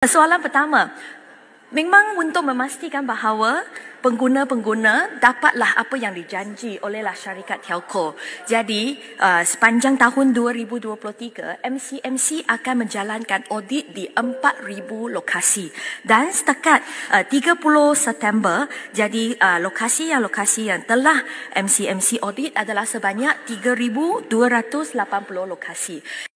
Soalan pertama, memang untuk memastikan bahawa pengguna-pengguna dapatlah apa yang dijanji olehlah syarikat telco. Jadi, uh, sepanjang tahun 2023, MCMC akan menjalankan audit di 4,000 lokasi. Dan setakat uh, 30 September, jadi uh, lokasi yang lokasi yang telah MCMC audit adalah sebanyak 3,280 lokasi.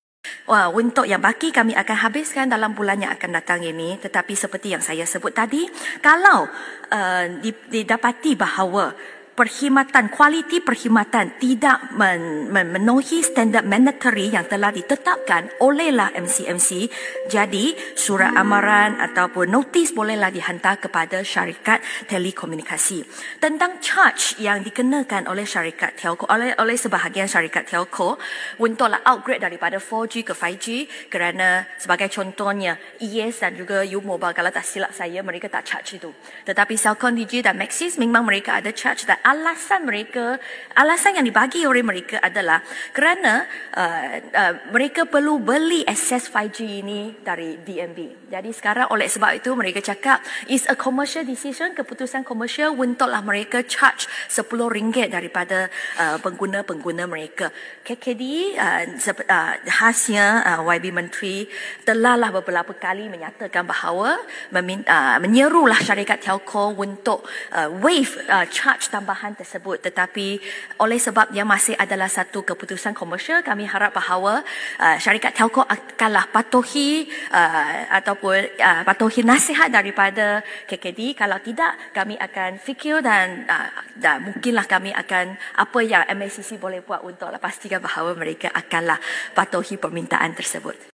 Wah, untuk yang baki kami akan habiskan dalam bulan yang akan datang ini. Tetapi seperti yang saya sebut tadi, kalau uh, didapati bahawa perkhidmatan kualiti perkhidmatan tidak memenuhi standard mandatory yang telah ditetapkan olehlah MCMC jadi surat amaran ataupun notis bolehlah dihantar kepada syarikat telekomunikasi. Tentang charge yang dikenakan oleh syarikat telco oleh oleh sebahagian syarikat telco untuklah upgrade daripada 4G ke 5G kerana sebagai contohnya ES dan juga U Mobile kalau tak silap saya mereka tak charge itu. Tetapi Celcom Digi dan Maxis memang mereka ada charge dan alasan mereka alasan yang dibagi oleh mereka adalah kerana uh, uh, mereka perlu beli akses 5G ini dari DNB. Jadi sekarang oleh sebab itu mereka cakap is a commercial decision keputusan komersial untuklah mereka charge RM10 daripada uh, pengguna-pengguna mereka. KKD uh, uh, khasnya uh, YB Menteri telahlah beberapa kali menyatakan bahawa meminta, uh, menyerulah syarikat telco untuk uh, waive uh, charge tambahan tersebut tersebut. Tetapi oleh sebab dia masih adalah satu keputusan komersial kami harap bahawa uh, syarikat telco akanlah patuhi uh, ataupun uh, patuhi nasihat daripada KKD kalau tidak kami akan fikir dan, uh, dan mungkinlah kami akan apa yang MACC boleh buat untuk pastikan bahawa mereka akanlah patuhi permintaan tersebut